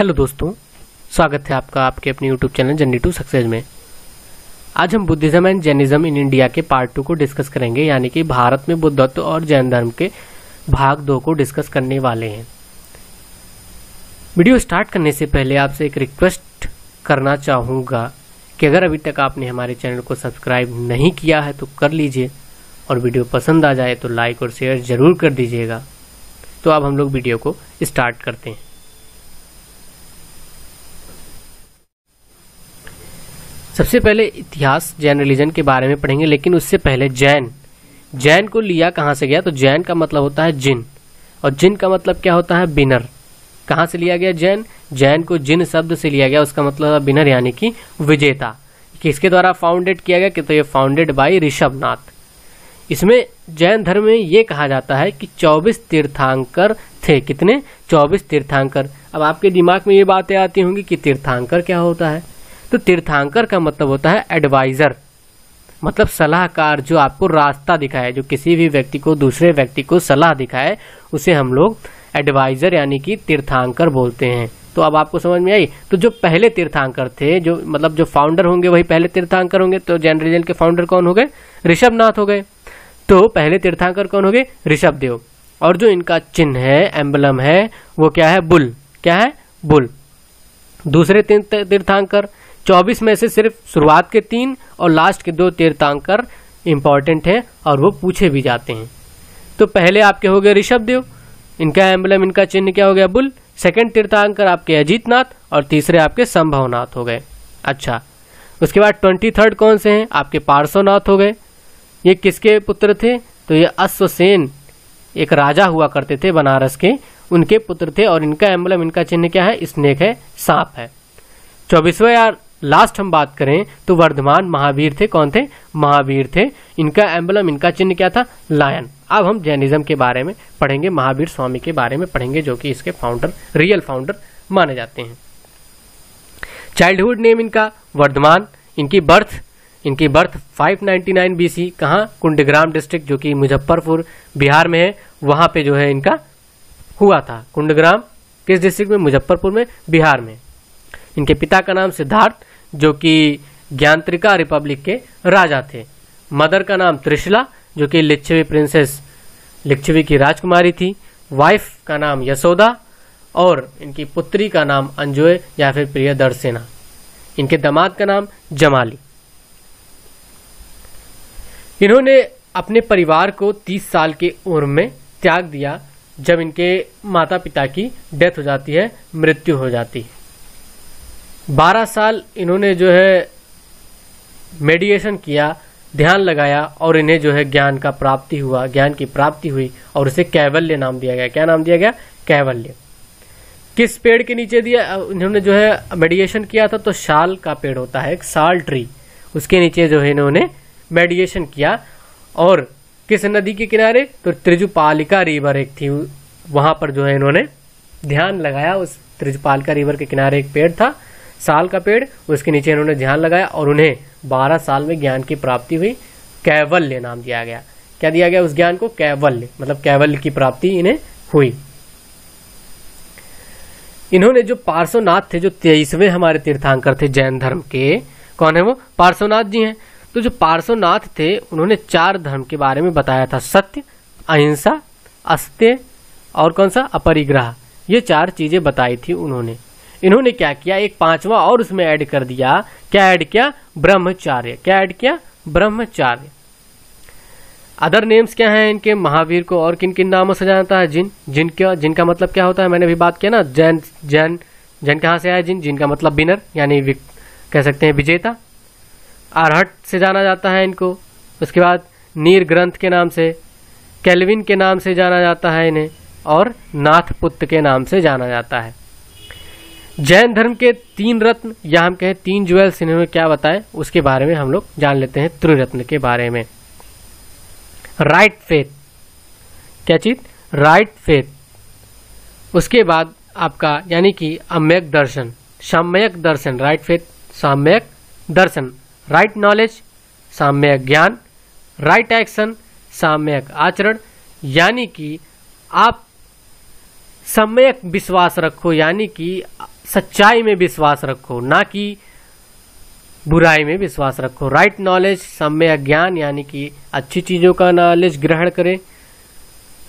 Hello दोस्तों, स्वागत है आपका आपके अपने YouTube channel journey to success में। आज हम Buddhism and Jainism in India के पार्ट टू को डिस्कस करेंगे, यानी कि भारत में बुद्धत्व और जैन धर्म के भाग दो को डिस्कस करने वाले हैं। वीडियो स्टार्ट करने से पहले आपसे एक रिक्वेस्ट करना चाहूँगा कि अगर अभी तक आपने हमारे चैनल को सब्सक्राइब नहीं किया है तो कर लीजिए, और वीडियो पसंद आ जाए तो लाइक और शेयर ज़रूर कर दीजिएगा। तो अब हम लोग वीडियो को स्टार्ट करते हैं। सबसे पहले इतिहास, जैन रिलीजन के बारे में पढ़ेंगे, लेकिन उससे पहले जैन। जैन को लिया कहाँ से गया? तो जैन का मतलब होता है जिन। और जिन का मतलब क्या होता है? बिनर। कहाँ से लिया गया जैन? जैन को जिन शब्द से लिया गया, उसका मतलब बिनर, यानी कि विजेता। किसके द्वारा फाउंडेड किया गया? कि तो ये फाउंडेड बाई ऋषभनाथ। इसमें जैन धर्म में ये कहा जाता है कि 24 तीर्थांकर थे। कितने? 24 तीर्थांकर। अब आपके दिमाग में ये बातें आती होंगी कि तीर्थांकर क्या होता है? तो तीर्थांकर का मतलब होता है एडवाइजर मतलब सलाहकार जो आपको रास्ता दिखाए, जो किसी भी व्यक्ति को, दूसरे व्यक्ति को सलाह दिखाए, उसे हम लोग एडवाइजर यानी कि तीर्थांकर बोलते हैं। तो अब आपको समझ में आई? तो जो पहले तीर्थांकर थे, जो मतलब जो फाउंडर होंगे, वही पहले तीर्थांकर होंगे तो जैन के फाउंडर कौन हो गए? ऋषभनाथ हो गए। तो पहले तीर्थांकर कौन हो गए? ऋषभ और जो इनका चिन्ह है एम्बलम है, वो क्या है? बुल। क्या है? बुल। दूसरे तीर्थांकर। चौबीस में से सिर्फ़ शुरुआत के तीन और लास्ट के दो तीर्थांकर इंपॉर्टेंट है और वो पूछे भी जाते हैं। तो पहले आपके हो गए ऋषभ देव, इनका एम्बलम इनका चिन्ह क्या हो गया? बुल। सेकंड तीर्थांकर आपके अजीत नाथ और तीसरे आपके संभवनाथ हो गए। अच्छा उसके बाद ट्वेंटी थर्ड कौन से हैं? आपके पार्श्वनाथ हो गए। ये किसके पुत्र थे? तो ये अश्वसेन एक राजा हुआ करते थे बनारस के। उनके पुत्र थे और इनका एम्बलम इनका चिन्ह क्या है? स्नेक है, सांप है। चौबीसवें लास्ट हम बात करें तो वर्धमान महावीर थे, कौन थे? महावीर थे। इनका एम्बलम, इनका चिन्ह क्या था? लायन। अब हम जैनिज्म के बारे में पढ़ेंगे, महावीर स्वामी के बारे में पढ़ेंगे, जो कि इसके फाउंडर रियल फाउंडर माने जाते हैं। चाइल्डहुड नेम इनका, वर्धमान। इनकी बर्थ इनकी बर्थ 599 बीसी कहाँ? कुंडग्राम डिस्ट्रिक्ट जो कि मुजफ्फरपुर, बिहार में है। वहाँ पे जो है इनका हुआ था। कुंडग्राम किस डिस्ट्रिक्ट में? मुजफ्फरपुर में, बिहार में। इनके पिता का नाम सिद्धार्थ जो कि ज्ञानत्रिका रिपब्लिक के राजा थे। मदर का नाम त्रिशला, जो कि लिच्छवी प्रिंसेस लिच्छवी की राजकुमारी थी। वाइफ का नाम यशोदा और इनकी पुत्री का नाम अंजोय या फिर प्रियदर्शना। इनके दामाद का नाम जमाली। इन्होंने अपने परिवार को 30 साल के उम्र में त्याग दिया। जब इनके माता पिता की डेथ हो जाती है, मृत्यु हो जाती है। बारह साल इन्होंने जो है मेडिएशन किया, ध्यान लगाया और इन्हें जो है ज्ञान का प्राप्ति हुआ, ज्ञान की प्राप्ति हुई और उसे कैवल्य नाम दिया गया। क्या नाम दिया गया? कैवल्य। किस पेड़ के नीचे दिया? इन्होंने जो है मेडिएशन किया था तो शाल का पेड़ होता है, एक साल ट्री उसके नीचे जो है इन्होंने मेडिएशन किया और किस नदी के किनारे? तो त्रिजुपालिका रिवर एक थी। वहाँ पर जो है इन्होंने ध्यान लगाया, उस त्रिजुपालिका रिवर के किनारे एक पेड़ था। साल का पेड़, उसके नीचे इन्होंने ध्यान लगाया और उन्हें बारह साल में ज्ञान की प्राप्ति हुई। कैवल्य नाम दिया गया। क्या दिया गया उस ज्ञान को? कैवल्य मतलब कैवल्य की प्राप्ति इन्हें हुई। इन्होंने जो पार्श्वनाथ थे, जो तेईसवें हमारे तीर्थांकर थे जैन धर्म के, कौन है वो? पार्श्वनाथ जी हैं। तो जो पार्श्वनाथ थे, उन्होंने चार धर्म के बारे में बताया था। सत्य, अहिंसा, अस्त्य और कौन सा? अपरिग्रह। ये चार चीज़ें बताई थी उन्होंने। इन्होंने क्या किया? एक पांचवा और उसमें ऐड कर दिया। क्या ऐड किया? ब्रह्मचार्य। क्या ऐड किया? ब्रह्मचार्य। अदर नेम्स क्या हैं इनके? महावीर को और किन किन नामों से जाना है जिन जिनका जिनका मतलब क्या होता है? मैंने भी बात किया ना। जैन जैन जैन कहाँ से आया? जिन, जिनका मतलब बिनर, यानी कह सकते हैं विजेता। आरहट से जाना जाता है इनको। उसके बाद नीर ग्रंथ के नाम से, कैलविन के नाम से जाना जाता है इन्हें, और नाथपुत्र के नाम से जाना जाता है। जैन धर्म के तीन रत्न, या हम कहें तीन ज्वेल्स इन्होंने क्या बताए, उसके बारे में हम लोग जान लेते हैं त्रिरत्न के बारे में। Right faith. क्या चीज़? Right faith. उसके बाद आपका, यानी कि अम्यक दर्शन, साम्यक दर्शन, राइट फेथ, साम्यक दर्शन। राइट नॉलेज, साम्यक ज्ञान। राइट एक्शन, साम्यक आचरण। यानी कि आप सम्यक विश्वास रखो, यानी कि सच्चाई में विश्वास रखो, ना कि बुराई में विश्वास रखो। राइट नॉलेज सम्य ज्ञान, यानी कि अच्छी चीज़ों का नॉलेज ग्रहण करें।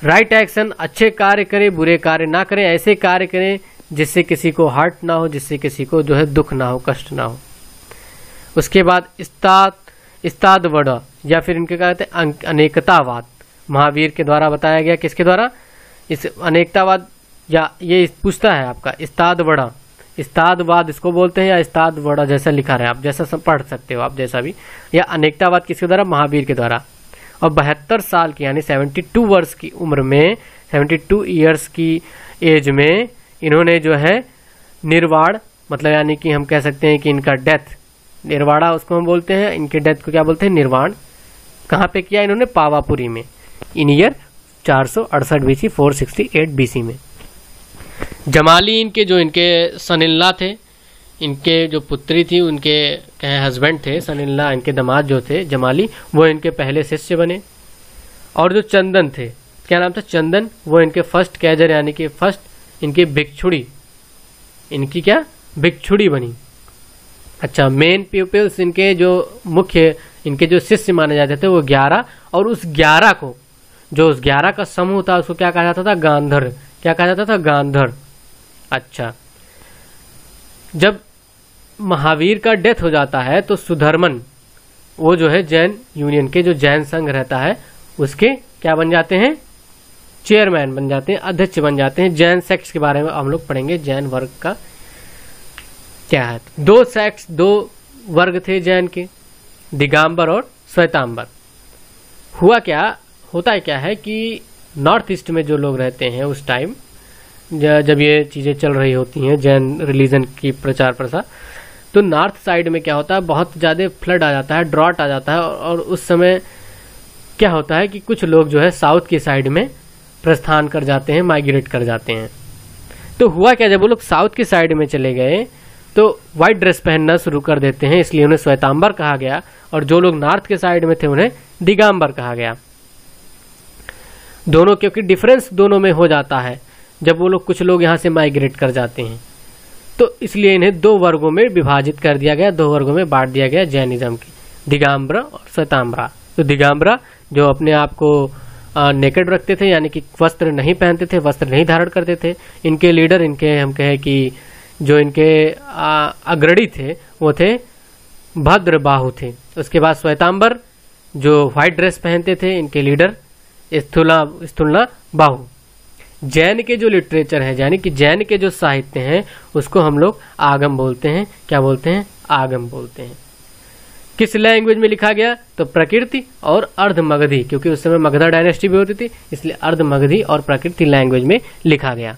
राइट एक्शन अच्छे कार्य करें, बुरे कार्य ना करें, ऐसे कार्य करें जिससे किसी को हर्ट ना हो, जिससे किसी को जो है दुख ना हो, कष्ट ना हो। उसके बाद इस्ताद इस्ताद वड़ या फिर इनके कहते हैं अनेकतावाद। महावीर के द्वारा बताया गया किसके द्वारा? इस अनेकतावाद, या ये पूछता है आपका इस्ताद वड़ा इस्तादवाद इसको बोलते हैं या इस्ताद वड़ा जैसा लिखा रहा है? आप जैसा पढ़ सकते हो, आप जैसा भी। या अनेकतावाद किसके द्वारा? महावीर के द्वारा। और बहत्तर साल की, यानी 72 वर्ष की उम्र में 72 ईयर्स की एज में इन्होंने जो है निर्वाण मतलब यानी कि हम कह सकते हैं कि इनका डेथ निर्वाड़ा उसको हम बोलते हैं, इनके डेथ को क्या बोलते हैं? निर्वाण। कहाँ पे किया इन्होंने? पावापुरी में, इन ईयर चार सौ अड़सठ BC four sixty eight BC में। जमाली इनके जो इनके सनिल्ला थे, इनके जो पुत्री थी, उनके कहे हस्बैंड थे सनिल्ला इनके दामाद जो थे, जमाली, वो इनके पहले शिष्य बने। और जो चंदन थे, क्या नाम था? चंदन, वो इनके फ़र्स्ट कैजर, यानी कि फ़र्स्ट इनकी भिक्षुड़ी, इनकी क्या? भिक्षुड़ी बनी। अच्छा मेन पीपल्स इनके जो मुख्य, इनके जो शिष्य माने जाते थे, वो ग्यारह, और उस ग्यारह को, जो उस ग्यारह का समूह था, उसको क्या कहा जाता था? गांधर। क्या कहा जाता था? गांधर। अच्छा। जब महावीर का डेथ हो जाता है तो सुधर्मन, वो जो है जैन यूनियन के जो जैन संघ रहता है, उसके क्या बन जाते हैं? चेयरमैन बन जाते हैं, अध्यक्ष बन जाते हैं। जैन सेक्स के बारे में हम लोग पढ़ेंगे, जैन वर्ग का क्या है। दो सेक्स दो वर्ग थे जैन के, दिगांबर और श्वेतांबर। हुआ क्या, होता है क्या है कि नॉर्थ ईस्ट में जो लोग रहते हैं उस टाइम जब ये चीज़ें चल रही होती हैं, जैन रिलीजन की प्रचार प्रसार तो नॉर्थ साइड में क्या होता है, बहुत ज़्यादा फ्लड आ जाता है ड्रॉट आ जाता है, और उस समय क्या होता है कि कुछ लोग जो है साउथ की साइड में प्रस्थान कर जाते हैं माइग्रेट कर जाते हैं। तो हुआ क्या, जब वो लोग साउथ की साइड में चले गए तो व्हाइट ड्रेस पहनना शुरू कर देते हैं, इसलिए उन्हें श्वेतांबर कहा गया, और जो लोग नॉर्थ के साइड में थे, उन्हें दिगाम्बर कहा गया। दोनों, क्योंकि डिफरेंस दोनों में हो जाता है जब वो लोग कुछ लोग यहाँ से माइग्रेट कर जाते हैं। तो इसलिए इन्हें दो वर्गों में विभाजित कर दिया गया, दो वर्गों में बांट दिया गया जैनिज्म की। दिगाम्बर और श्वेताम्बरा तो दिगाम्बरा जो अपने आप को नेकेड रखते थे, यानी कि वस्त्र नहीं पहनते थे, वस्त्र नहीं धारण करते थे, इनके लीडर, इनके हम कहें कि जो इनके अग्रणी थे, वो थे भद्र थे। उसके बाद श्वेतांबर जो व्हाइट ड्रेस पहनते थे, इनके लीडर, स्थूला स्थूलना बाहु जैन के जो लिटरेचर है, यानी कि जैन के जो साहित्य हैं, उसको हम लोग आगम बोलते हैं। क्या बोलते हैं? आगम बोलते हैं। किस लैंग्वेज में लिखा गया? तो प्रकृति और अर्ध मगधी क्योंकि उस समय मगधा डायनेस्टी भी होती थी, इसलिए अर्ध मगधी और प्रकृति लैंग्वेज में लिखा गया।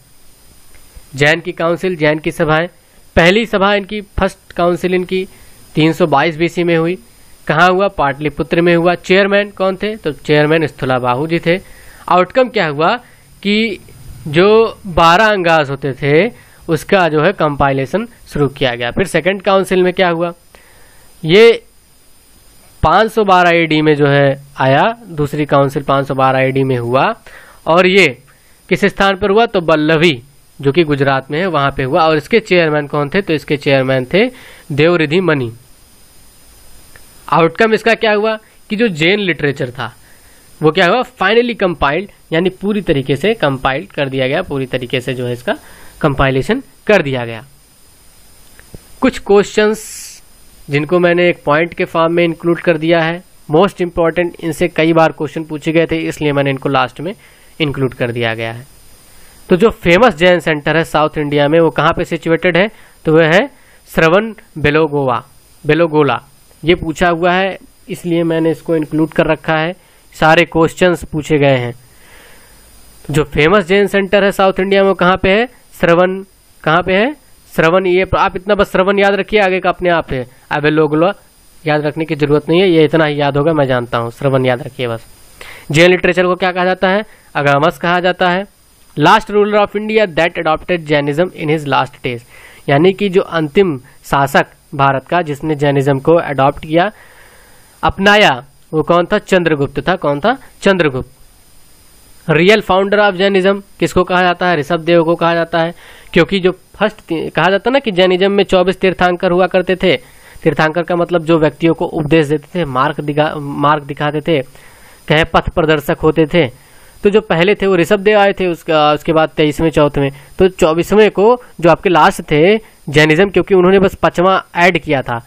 जैन की काउंसिल जैन की सभाएँ पहली सभा इनकी फ़र्स्ट काउंसिल इनकी 322 बीसी में हुई। कहा हुआ? पाटलिपुत्र में हुआ। चेयरमैन कौन थे? तो चेयरमैन स्थूला बाहू जी थे। आउटकम क्या हुआ? कि जो बारह अंगाज होते थे, उसका जो है कंपाइलेशन शुरू किया गया। फिर सेकंड काउंसिल में क्या हुआ? ये 512 एडी में जो है आया, दूसरी काउंसिल 512 एडी में हुआ। और ये किस स्थान पर हुआ? तो बल्लभी, जो कि गुजरात में है, वहाँ पे हुआ। और इसके चेयरमैन कौन थे? तो इसके चेयरमैन थे देवरिधि मनी। आउटकम इसका क्या हुआ? कि जो जैन लिटरेचर था वो क्या हुआ फाइनली कंपाइल्ड यानी पूरी तरीके से कंपाइल्ड कर दिया गया, पूरी तरीके से जो है इसका कंपाइलेशन कर दिया गया। कुछ क्वेश्चंस जिनको मैंने एक पॉइंट के फॉर्म में इंक्लूड कर दिया है। मोस्ट इंपॉर्टेंट इनसे कई बार क्वेश्चन पूछे गए थे, इसलिए मैंने इनको लास्ट में इंक्लूड कर दिया गया है। तो जो फ़ेमस जैन सेंटर है साउथ इंडिया में, वो कहाँ पे सिचुएटेड है? तो वह है श्रवण बेलोगोवा, बेलोगोला। ये पूछा हुआ है, इसलिए मैंने इसको इंक्लूड कर रखा है। सारे क्वेश्चंस पूछे गए हैं। जो फ़ेमस जैन सेंटर है साउथ इंडिया में कहाँ पे है? श्रवण। कहाँ पे है? श्रवण, ये आप इतना बस श्रवण याद रखिए, आगे का अपने आप है। अब लोग याद रखने की ज़रूरत नहीं है, ये इतना ही याद होगा, मैं जानता हूँ। श्रवण याद रखिए बस। जैन लिटरेचर को क्या कहा जाता है? अगामस कहा जाता है। Last ruler of India that adopted Jainism in his last days यानी कि जो अंतिम शासक भारत का, जिसने जैनिज्म को अडॉप्ट किया, अपनाया वो कौन था? चंद्रगुप्त था। कौन था? Chandragupta. Real founder of Jainism किसको कहा जाता है? ऋषभ देव को कहा जाता है। क्योंकि जो फ़र्स्ट कहा जाता है ना कि जैनिज्म में चौबीस तीर्थांकर हुआ करते थे। तीर्थांकर का मतलब जो व्यक्तियों को उपदेश देते थे, मार्ग दिखा मार्ग दिखाते थे, कहे पथ प्रदर्शक होते थे। तो जो पहले थे वो ऋषभ देव आए थे उसका उसके बाद तेईसवें चौथवें तो चौबीसवें को जो आपके लास्ट थे जैनिज्म क्योंकि उन्होंने बस पचवा ऐड किया था।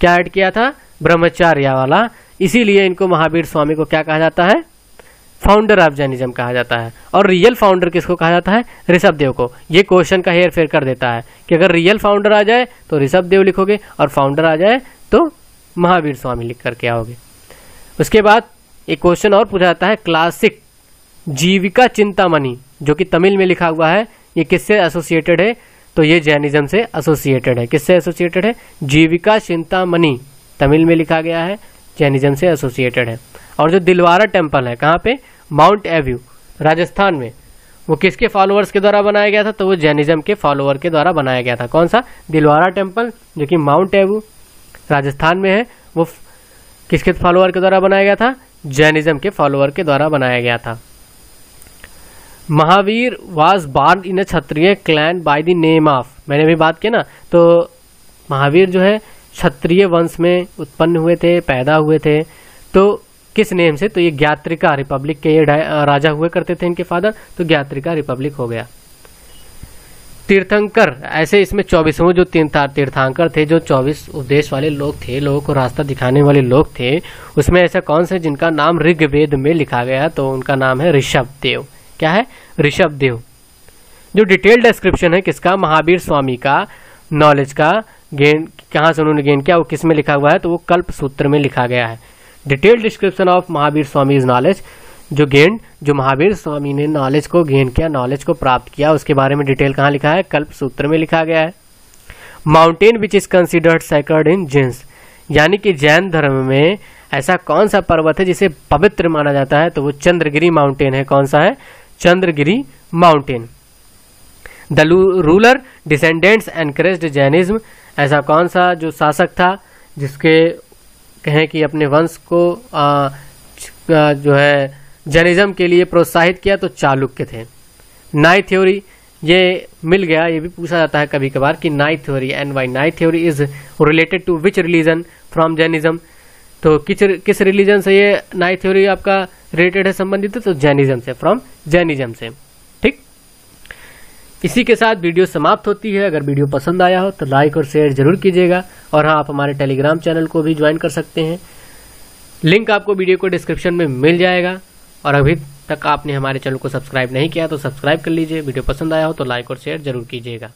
क्या ऐड किया था? ब्रह्मचार्य वाला इसीलिए इनको महावीर स्वामी को क्या कहा जाता है? फाउंडर ऑफ़ जैनिज्म कहा जाता है। और रियल फाउंडर किसको कहा जाता है? ऋषभ देव को। ये क्वेश्चन का हेर फेर कर देता है कि अगर रियल फाउंडर आ जाए तो ऋषभ देव लिखोगे, और फाउंडर आ जाए तो महावीर स्वामी लिख करके आओगे। उसके बाद एक क्वेश्चन और पूछा जाता है क्लासिक जीविका चिंतामणि, जो कि तमिल में लिखा हुआ है, ये किससे एसोसिएटेड है? तो ये जैनिज्म से एसोसिएटेड है। किससे एसोसिएटेड है? जीविका चिंतामणि, तमिल में लिखा गया है। जैनिज्म से एसोसिएटेड है। और जो दिलवारा टेंपल है, कहाँ पे? माउंट एव्यू राजस्थान में। वो किसके फॉलोअर्स के द्वारा बनाया गया था? तो वो जैनिज्म के फॉलोअर के द्वारा बनाया गया था। कौन सा? दिलवारा टेंपल जो कि माउंट एव्यू राजस्थान में है। वो किसके फॉलोअर के द्वारा बनाया गया था? जैनिज्म के फॉलोअर के द्वारा बनाया गया था। Mahavir was born in a Kshatriya clan by the name of मैंने भी बात की ना तो महावीर जो है क्षत्रिय वंश में उत्पन्न हुए थे, पैदा हुए थे तो किस नेम से? तो ये ज्ञात्रिका रिपब्लिक के ये राजा हुए करते थे इनके फादर तो ज्ञात्रिका रिपब्लिक हो गया। तीर्थंकर, ऐसे इसमें चौबीसों जो तीर्थांकर थे, जो चौबीस उपदेश वाले लोग थे, लोगों को रास्ता दिखाने वाले लोग थे, उसमें ऐसा कौन से जिनका नाम ऋग्वेद में लिखा गया तो उनका नाम है ऋषभ देव क्या है? ऋषभ देव जो डिटेल डिस्क्रिप्शन है किसका? महावीर स्वामी का, नॉलेज का गेन, कहाँ से उन्होंने गेन किया, वो किसमें लिखा हुआ है तो वो कल्प सूत्र में लिखा गया है। Detail description of Mahavir Swami is knowledge जो गेन, जो महावीर स्वामी ने नॉलेज को गेन किया नॉलेज को प्राप्त किया, उसके बारे में डिटेल कहाँ लिखा है? कल्प सूत्र में लिखा गया है। Mountain which is considered sacred in Jains यानी कि जैन धर्म में ऐसा कौन सा पर्वत है जिसे पवित्र माना जाता है? तो वो चंद्रगिरी माउंटेन है। कौन सा है? Chandragiri mountain the ruler descendants encourage Jainism ऐसा कौन सा जो शासक था जिसके कहें कि अपने वंश को आ, जो है जर्निज्म के लिए प्रोत्साहित किया तो चालुक्य थे। नाई थ्योरी ये मिल गया ये भी पूछा जाता है कभी कभार कि Naya theory N Y Naya theory is related to which religion from Jainism तो किस किस रिलीजन से ये नाई थ्योरी आपका रिलेटेड है संबंधित तो जैनिज्म से फ्रॉम जैनिज्म से। इसी के साथ वीडियो समाप्त होती है। अगर वीडियो पसंद आया हो तो लाइक और शेयर ज़रूर कीजिएगा और हाँ आप हमारे टेलीग्राम चैनल को भी ज्वाइन कर सकते हैं। लिंक आपको वीडियो को डिस्क्रिप्शन में मिल जाएगा। और अभी तक आपने हमारे चैनल को सब्सक्राइब नहीं किया तो सब्सक्राइब कर लीजिए। वीडियो पसंद आया हो तो लाइक और शेयर ज़रूर कीजिएगा।